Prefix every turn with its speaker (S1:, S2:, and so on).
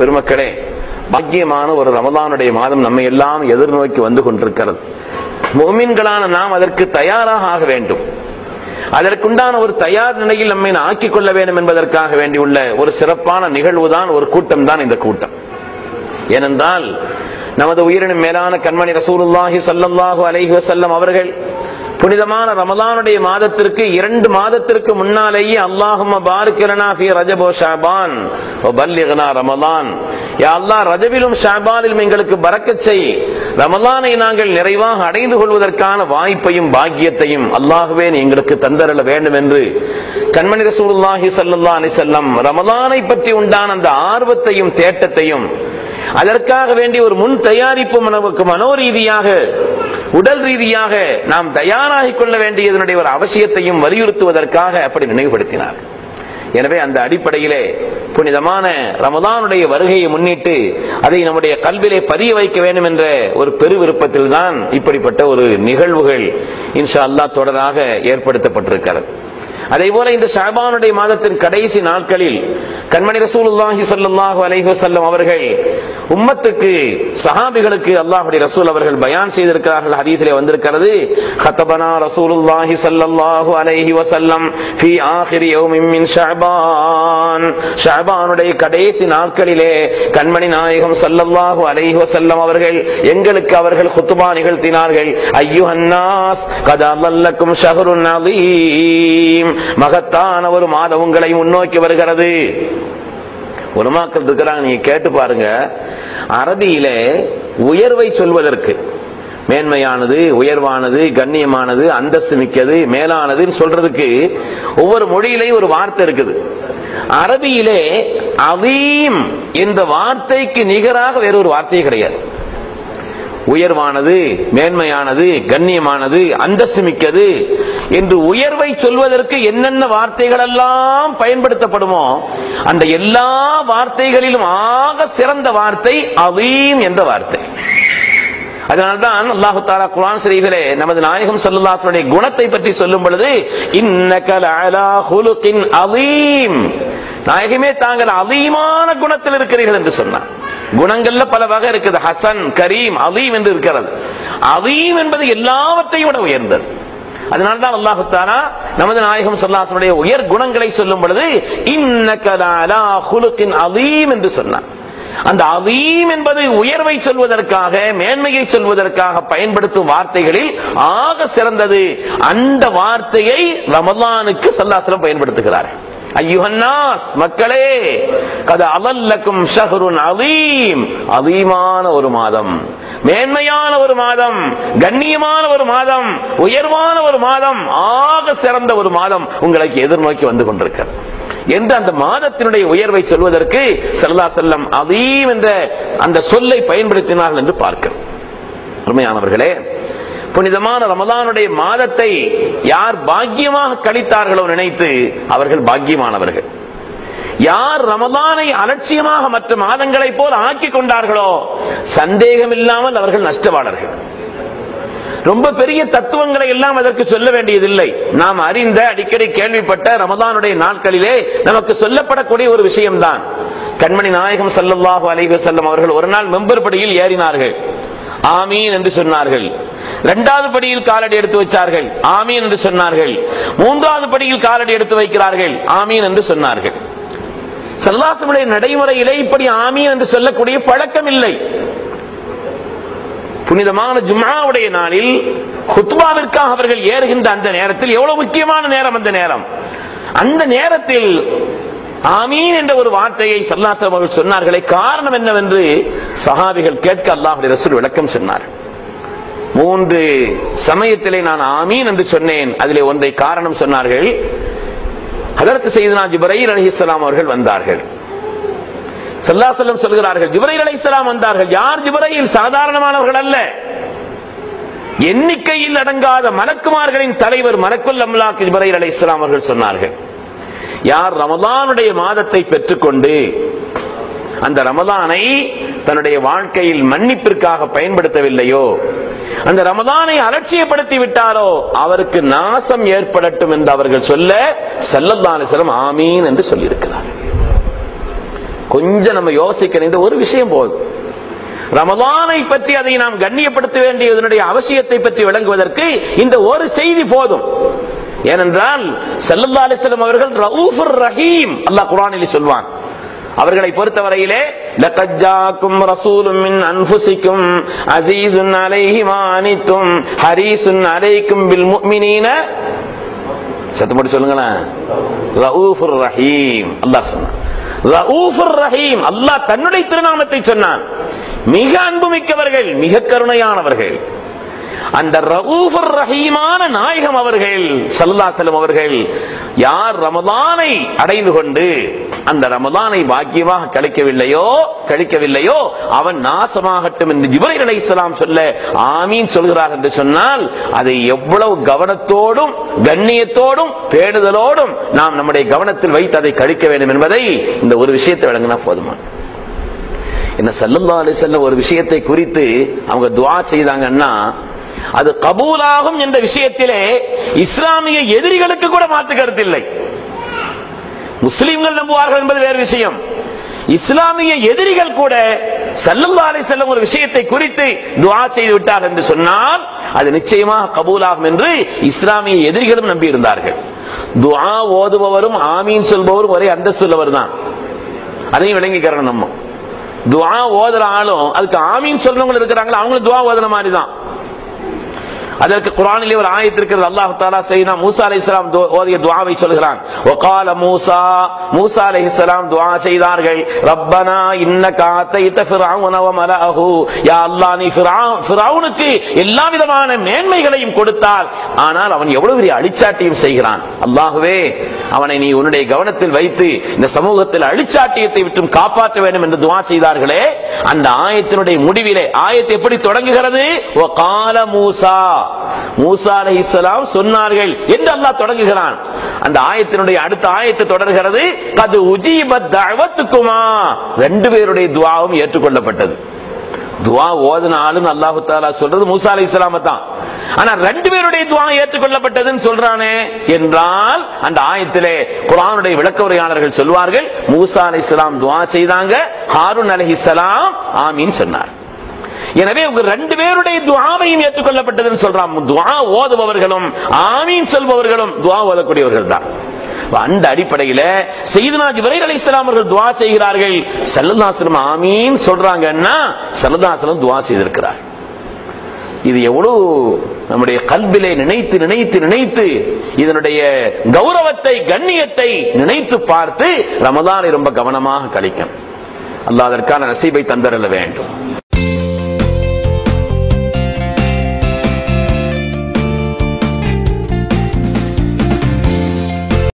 S1: பெருமக்களே பாக்கியமான ஒரு ரமதானுடைய மாதம் நம்மை எல்லாம் எதிர்நோக்கி வந்து கொண்டிருக்கிறது. முஃமின்களான நாம் அதற்கு தயாராக ஆக வேண்டும். அதற்குண்டான ஒரு தயார் நிலையில் நம்மை ஆக்கிக் கொள்ள வேண்டும் என்பதற்காக வேண்டியுள்ள ஒரு சிறப்பான நிகழ்வு தான் ஒரு கூட்டம் தான் இந்த கூட்டம். ஏனென்றால் நமது உயிரினும் மேலான கண்மணி ரசூலுல்லாஹி ஸல்லல்லாஹு அலைஹி வசல்லம் அவர்கள் புனிதமான ரமதானுடைய மாதத்திற்கு இரண்டு மாதத்திற்கு முன்னாலேயே அல்லாஹும்ம பாரிக் லனா ஃபீ ரஜப் வ ரமலான். யா அல்லாஹ் ரஜபிலும் ஷாபானிலும் எங்களுக்கு பறக்கச் செய். ரமலானை நாங்கள் நிறைவாக அடைந்து கொள்வதற்கான வாய்ப்பையும் பாக்கியத்தையும் அல்லாஹுவே நீ எங்களுக்கு தந்தரல வேண்டும் என்று கண்மணி ரசூலுல்லாஹி ஸல்லல்லாஹு அலைஹி ரமதானை ரமலானை பற்றி உண்டான அந்த ஆர்வத்தையும் தேட்டத்தையும் அதற்காக வேண்டிய ஒரு முன் தயாரிப்பு நமக்கு மனோரீதியாக உடல் ரீதியாக நாம் தயாராகிக் கொள்ள வேண்டியதனுடைய ஒரு அவசியத்தையும் வலியுறுத்துவதற்காக அப்படி நினைவுபடுத்தினார். எனவே அந்த அடிப்படையிலே புனிதமான ரமதானுடைய வருகையை முன்னிட்டு அதை நம்முடைய கல்விலே பதிய வைக்க வேண்டும் என்ற ஒரு பெரு விருப்பத்தில் தான் இப்படிப்பட்ட ஒரு நிகழ்வுகள் இன்ஷா அல்லாஹ் தொடராக ஏற்படுத்தப்பட்டிருக்கிறது. அதே போல இந்த ஷாபானுடைய மாதத்தின் கடைசி நாட்களில் கண்மணி ரசூலுல்லாஹி சல்லாஹு அலைஹி வசல்லம் அவர்கள் உம்மத்துக்கு சஹாபிகளுக்கு அல்லாஹுடைய ரசூல் அவர்கள் பயான் செய்திருக்கிறார்கள். ஹதீஸிலே வந்திருக்கிறது ஹத்தபனா ரசூலுல்லாஹி சல்லல்லாஹு அலைஹி வசல்லம் ஃபி ஆஹிரி யௌமின் மின் ஷாபான். ஷாபானுடைய கடைசி நாட்களிலே கண்மணி நாயகம் சல்லல்லாஹு அலைஹி வசல்லம் அவர்கள் எங்களுக்கு அவர்கள் குத்துபா நிகழ்த்தினார்கள். ஐயோ ஐயுஹன்னாஸ் கதா லல்லக்கும் ஷஹருன் அலீம். மகத்தான ஒரு மாதம் உங்களை முன்னோக்கி வருகிறது. உலமாக்கள் இருக்கிறாங்க நீங்க கேட்டு பாருங்க. அரபியிலே உயர்வை சொல்வதற்கு மேன்மையானது உயர்வானது கண்ணியமானது அந்தஸ்து மிக்கது மேலானதுன்னு சொல்றதுக்கு ஒவ்வொரு மொழியிலையும் ஒரு வார்த்தை இருக்குது. அரபியிலே அவீம் என்ற வார்த்தைக்கு நிகராக வேறொரு வார்த்தையே கிடையாது. உயர்வானது மேன்மையானது கண்ணியமானது அந்தஸ்து மிக்கது என்று உயர்வை சொல்வதற்கு என்னென்ன வார்த்தைகள் எல்லாம் பயன்படுத்தப்படுமோ அந்த எல்லா வார்த்தைகளிலும் ஆக சிறந்த வார்த்தை அவீம் என்ற வார்த்தை. அதனால்தான் அல்லாஹு தாலா குரான் ஷரீஃபிலே நமது நாயகம் ஸல்லல்லாஹு குணத்தை பற்றி சொல்லும் பொழுது இன்னக லஅலா ஹுலுகின் நாயகமே தாங்கள் அவீமான குணத்தில் இருக்கிறீர்கள் என்று சொன்னார். குணங்கள்ல பல வகை இருக்குது. ஹசன் கரீம் அலீம் என்று இருக்கிறது. அலீம் என்பது எல்லாவற்றையும் விட உயர்ந்தது. அதனால்தான் அல்லாஹு தானா நமது நாயகம் சல்லாசனுடைய உயர் குணங்களை சொல்லும் பொழுது இன்னக லஅலா ஹுலுகின் என்று சொன்னார். அந்த அதீம் என்பது உயர்வை சொல்வதற்காக மேன்மையை சொல்வதற்காக பயன்படுத்தும் வார்த்தைகளில் ஆக சிறந்தது. அந்த வார்த்தையை ரமலானுக்கு சல்லாசலம் பயன்படுத்துகிறார் ஐயுஹன்னாஸ் மக்களே கத அவல்லக்கும் ஷஹ்ருன் அலீம். அலீமான ஒரு மாதம் மேன்மையான ஒரு மாதம் கண்ணியமான ஒரு மாதம் உயர்வான ஒரு மாதம் ஆக சிறந்த ஒரு மாதம் உங்களுக்கு எதிர்நோக்கி வந்து கொண்டிருக்கிறது. என்று அந்த மாதத்தினுடைய உயர்வை சொல்வதற்கு சல்லா செல்லம் அதீம் என்ற அந்த சொல்லை பயன்படுத்தினார்கள் என்று பார்க்கிறோம். அருமையானவர்களே புனிதமான ரமதானுடைய மாதத்தை யார் பாக்கியமாக கழித்தார்களோ நினைத்து அவர்கள் பாக்கியமானவர்கள். யார் ரமதானை அலட்சியமாக மற்ற மாதங்களைப் போல் ஆக்கி கொண்டார்களோ சந்தேகம் இல்லாமல் அவர்கள் நஷ்டவாளர்கள். ரொம்ப பெரிய தத்துவங்களை எல்லாம் அதற்கு சொல்ல வேண்டியதில்லை. நாம் அறிந்த அடிக்கடி கேள்விப்பட்ட ரமதானுடைய நாட்களிலே நமக்கு சொல்லப்படக்கூடிய ஒரு விஷயம்தான். கண்மணி நாயகம் ஸல்லல்லாஹு அலைஹி செல்லும் அவர்கள் ஒரு நாள் மெம்பர் படியில் ஏறினார்கள். ஆமீன் என்று சொன்னார்கள். இரண்டாவது படியில் காலடி எடுத்து வச்சார்கள். ஆமீன் என்று சொன்னார்கள். மூன்றாவது படியில் காலடி எடுத்து வைக்கிறார்கள். ஆமீன் என்று சொன்னார்கள். சல்லாசமுடைய நடைமுறையிலே இப்படி ஆமீன் என்று சொல்லக்கூடிய பழக்கம் இல்லை. புனிதமான ஜும்மாவுடைய நாளில் ஹுத்பாவிற்காக அவர்கள் ஏறுகின்ற அந்த நேரத்தில் எவ்வளவு முக்கியமான நேரம் அந்த நேரம்? அந்த நேரத்தில் ஆமீன் என்ற ஒரு வார்த்தையை சல்லாசம் அவர்கள் சொன்னார்களே காரணம் என்னவென்று சஹாபிகள் கேட்க அல்லாஹுடைய ரசூல் விளக்கம் சொன்னார். மூன்று சமயத்திலே நான் ஆமீன் என்று சொன்னேன். அதிலே ஒன்றை காரணம் சொன்னார்கள். அதற்கு செய்தனா ஜிபரையில் அலி இஸ்லாம் அவர்கள் வந்தார்கள். சல்லாசல்லம் சொல்கிறார்கள் ஜிபரையில் அலி இஸ்லாம் வந்தார்கள். யார் ஜிப்ரைல்? சாதாரணமானவர்கள் அல்ல. எண்ணிக்கையில் அடங்காத மலக்குமார்களின் தலைவர் மலக்குல் அம்லாக் ஜிபரையில் அலி இஸ்லாம் அவர்கள் சொன்னார்கள். யார் ரமதானுடைய மாதத்தை பெற்றுக்கொண்டு அந்த ரமதானை தன்னுடைய வாழ்க்கையில் மன்னிப்பிற்காக பயன்படுத்தவில்லையோ அந்த ரமதானை அலட்சியப்படுத்தி விட்டாரோ அவருக்கு நாசம் ஏற்படட்டும் என்று அவர்கள் சொல்ல சல்லல்லாஹு ஆமீன் என்று சொல்லியிருக்கிறார். கொஞ்சம் நம்ம யோசிக்கணும் இந்த ஒரு விஷயம் போதும். ரமதானை பற்றி அதை நாம் கண்ணியப்படுத்த வேண்டியதனுடைய அவசியத்தை பற்றி விளங்குவதற்கு இந்த ஒரு செய்தி போதும். ஏனென்றால் சல்லல்லா அலிஸ்லாம் அவர்கள் ரவுஃபுர் ரஹீம். அல்லாஹ் குர்ஆனில் சொல்வான். அவர்களை பொறுத்தவரையிலே லகஜாக்கும் ரசூலும் மின் அன்ஃபுசிக்கும் அஸீஸுன் அலைஹி மா அனித்தும் அலைக்கும் பில் முஃமினீன. சத்தம் சொல்லுங்களேன். ரவுஃபுர் ரஹீம். அல்லாஹ் சொன்னான். ரவுஃபுர் ரஹீம். அல்லாஹ் தன்னுடைய திருநாமத்தை சொன்னான். மிக அன்புமிக்கவர்கள் மிக கருணையானவர்கள். அந்த ரவுஃபுர் ரஹீமான நாயகம் அவர்கள் சல்லா செல்லம் அவர்கள் யார் ரமதானை அடைந்து கொண்டு அந்த ரமதானை பாக்கியமாக கழிக்கவில்லையோ கழிக்கவில்லையோ அவன் நாசமாகட்டும் என்று ஜிபரை அலை இஸ்லாம் சொல்ல ஆமீன் சொல்கிறார் என்று சொன்னால் அதை எவ்வளவு கவனத்தோடும் கண்ணியத்தோடும் பேணுதலோடும் நாம் நம்முடைய கவனத்தில் வைத்து அதை கழிக்க வேண்டும் என்பதை இந்த ஒரு விஷயத்தை விளங்கினா போதுமா? என்ன சல்லல்லா அலிசல்ல ஒரு விஷயத்தை குறித்து அவங்க துவா செய்தாங்கன்னா அது கபூலாகும் என்ற விஷயத்திலே இஸ்லாமிய எதிரிகளுக்கு கூட மாற்று கருத்து இல்லை. முஸ்லிம்கள் நம்புவார்கள் என்பது வேறு விஷயம். இஸ்லாமிய எதிரிகள் கூட சல்லல்லா செல்லும் ஒரு விஷயத்தை குறித்து துவா செய்து விட்டார் என்று சொன்னால் அது நிச்சயமாக கபூலாகும் என்று இஸ்லாமிய எதிரிகளும் நம்பி இருந்தார்கள் துவா ஓதுபவரும் ஆமீன் சொல்பவரும் ஒரே அந்தஸ்துள்ளவர் தான். அதையும் விளங்கிக்கிறோம் நம்ம. துவா ஓதுற ஆளும் அதுக்கு ஆமீன் சொல்றவங்க இருக்கிறாங்களா அவங்களும் துவா ஓதுன மாதிரி தான். அதற்கு குரானிலே ஒரு ஆயத்து இருக்கிறது. அல்லாஹ் தாலா செய்யினா மூசா அலி இஸ்லாம் ஓதிய துவாவை சொல்கிறான் ஒகால மூசா மூசா அலஹிசலாம் துவா செய்தார்கள். ரப்பனா இன்ன ஆதைத ஃபிரௌன மலஹு யா அல்லாஹ் நீ ஃபிரௌன் எல்லா விதமான மேன்மைகளையும் கொடுத்தால். ஆனால் அவன் எவ்வளவு பெரிய அழிச்சாட்டியம் செய்கிறான். அல்லாஹுவே அவனை நீ உன்னுடைய கவனத்தில் வைத்து இந்த சமூகத்தில் அழிச்சாட்டியத்தை விட்டும் காப்பாற்ற வேண்டும் என்று துவா செய்தார்களே. அந்த ஆயத்தினுடைய முடிவிலே ஆயத்து எப்படி தொடங்குகிறது? ஒகால மூசா மூசா அலைஹிஸ்ஸலாம் சொன்னார்கள் என்று அல்லாஹ் தொடங்குகிறான். அந்த ஆயத்தினுடைய அடுத்த ஆயத்து தொடர்கிறது அது உஜீபத் தஅவத்துக்குமா ரெண்டு பேருடைய துவாவும் ஏற்றுக்கொள்ளப்பட்டது. துவா ஓதுன ஆளும் அல்லாஹு தாலா சொல்றது மூசா அலைஹிஸ்ஸலாம தான். ஆனா ரெண்டு பேருடைய துவா ஏற்றுக்கொள்ளப்பட்டதுன்னு சொல்றானே என்றால் அந்த ஆயத்திலே குரானுடைய விளக்க உரையாளர்கள் சொல்வார்கள் மூசா அலை இஸ்லாம் துவா செய்தாங்க ஹாரூன் அலைஹிஸ்ஸலாம் ஆமீன் சொன்னார். எனவே உங்க ரெண்டு பேருடைய துவாவையும் ஏற்றுக்கொள்ளப்பட்டதுன்னு சொல்றான். துவா ஓதுபவர்களும் ஆமீன் சொல்பவர்களும் துவா ஓதக்கூடியவர்கள் தான் அந்த அடிப்படையில செய்தனா ஜிப்ரைல் அலைஹிஸ்ஸலாம் அவர்கள் துவா செய்கிறார்கள். சல்லல்லாஹு ஆமீன் சொல்றாங்கன்னா சல்லல்லாஹு துவா செய்திருக்கிறார். இது எவ்வளவு நம்முடைய கல்விலே நினைத்து நினைத்து நினைத்து இதனுடைய கௌரவத்தை கண்ணியத்தை நினைத்து பார்த்து ரமதானை ரொம்ப கவனமாக கழிக்கணும். அல்லாதற்கான நசீபை தந்தரல வேண்டும்.